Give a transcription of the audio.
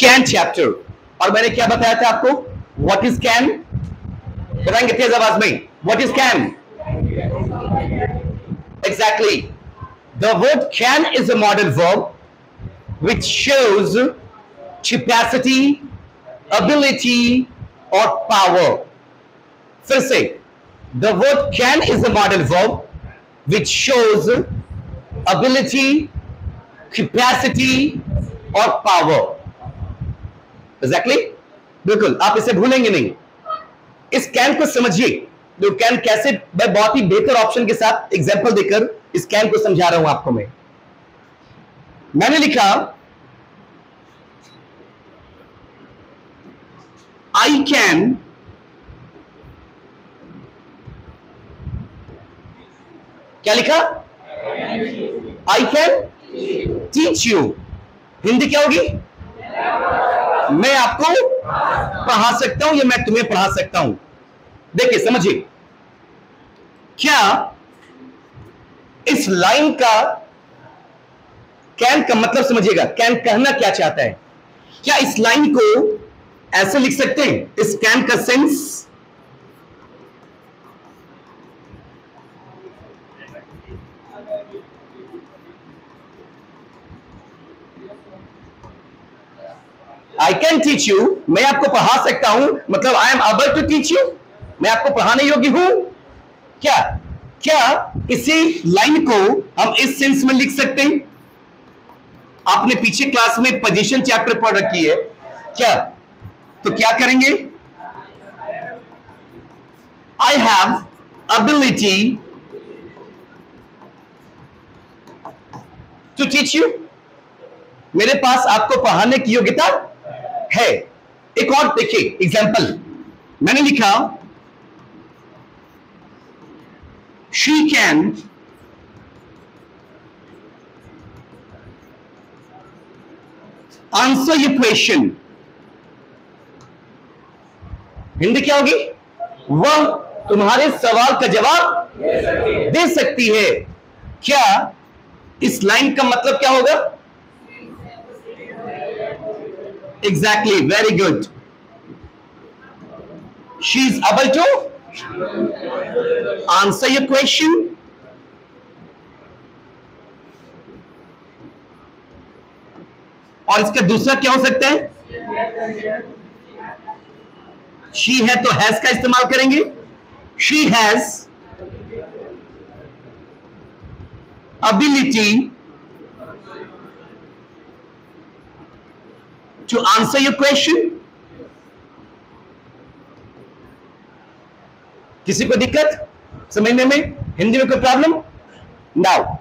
Can chapter और मैंने क्या बताया था आपको व्हाट इज कैन बताएंगे तेज आवाज में what is can exactly the word can is a modal verb which shows capacity, ability, or power. फिर से the word can is a model verb which shows ability, capacity, or power. Exactly? बिल्कुल, आप इसे भूलेंगे नहीं। इस can को समझिए। जो कैन कैसे, मैं बहुत ही बेहतर ऑप्शन के साथ एग्ज़ाम्पल देकर इस कैन को समझा रहा हूँ आपको मैं। मैंने लिखा आई कैन क्या लिखा? I can teach you Hindi क्या होगी? मैं आपको पढ़ा सकता हूँ या मैं तुम्हें पढ़ा सकता हूँ? देखिए, समझिए। क्या इस लाइन का कैन का मतलब समझिएगा। कैन कहना क्या चाहता है? क्या इस लाइन को ऐसे लिख सकते हैं? इस कैन का sense I can teach you मैं आपको पढ़ा सकता हूँ। मतलब I am able to teach you मैं आपको पढ़ाने योग्य हूँ। क्या? क्या इसी लाइन को हम इस सेंस में लिख सकते हैं? आपने पीछे क्लास में पोजीशन चैप्टर पढ़ रखी है। क्या? तो क्या करेंगे? I have ability to teach you मेरे पास आपको पढ़ाने की योग्यता है। एक और देखिए एग्ज़ाम्पल मैंने लिखा शी कैन आंसर ये क्वेश्चन हिंदी क्या होगी? वह तुम्हारे सवाल का जवाब दे सकती है। क्या इस लाइन का मतलब क्या होगा? Exactly very good she is able to answer your question और इसका दूसरा क्या हो सकता है? शी है तो हैज़ का इस्तेमाल करेंगे। She has ability to answer your question? किसी को दिक्कत? समझने में? हिंदी में कोई प्रॉब्लम नाउ